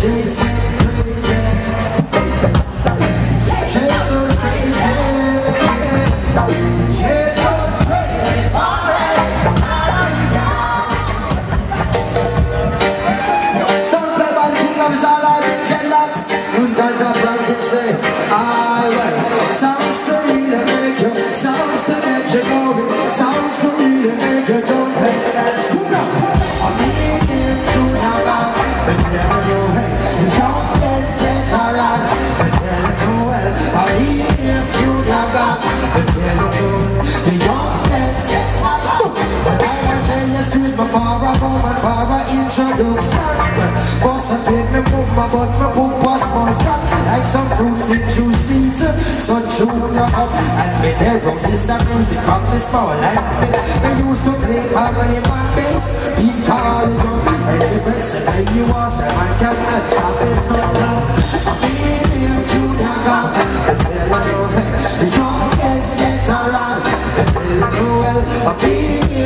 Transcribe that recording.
Jason crazy. Jason's crazy. look sharp Concentrate me move my butt, my poop was non-stop Like some fruits in due season So tune them up And me there from this and music from this small life Me used to play for me my bass Be called drum And the You. that you ask me I cannot stop it so now Feel to the ground And tell me no The youngest gets I'm feeling me well Feel